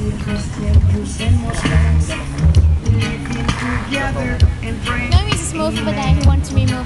Christian and living together and praying. No, he's a small for the day. He wants to be more.